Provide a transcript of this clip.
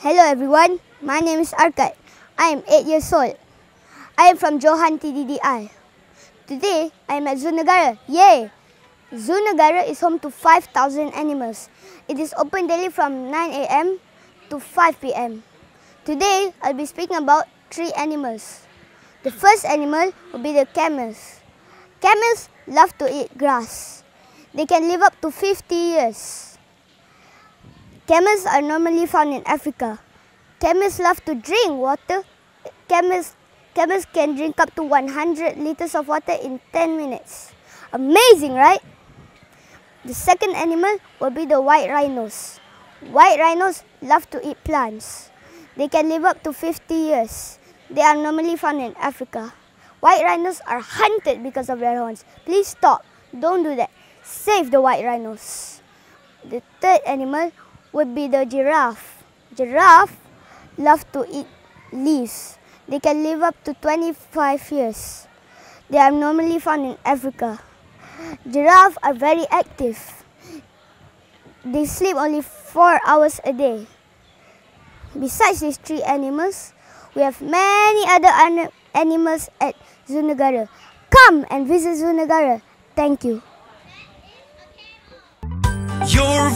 Hello everyone, my name is Arkad. I am 8 years old. I am from Johan TTDI. Today, I am at Zoo Negara. Yay! Zoo Negara is home to 5,000 animals. It is open daily from 9 a.m. to 5 p.m. Today, I'll be speaking about three animals. The first animal will be the camels. Camels love to eat grass. They can live up to 50 years. Camels are normally found in Africa. Camels love to drink water. Camels, camels can drink up to 100 liters of water in 10 minutes. Amazing, right? The second animal will be the white rhinos. White rhinos love to eat plants. They can live up to 50 years. They are normally found in Africa. White rhinos are hunted because of their horns. Please stop. Don't do that. Save the white rhinos. The third animal would be the giraffe. Giraffe love to eat leaves. They can live up to 25 years. They are normally found in Africa. Giraffes are very active. They sleep only 4 hours a day. Besides these three animals, we have many other animals at Zoo Negara. Come and visit Zoo Negara. Thank you. Your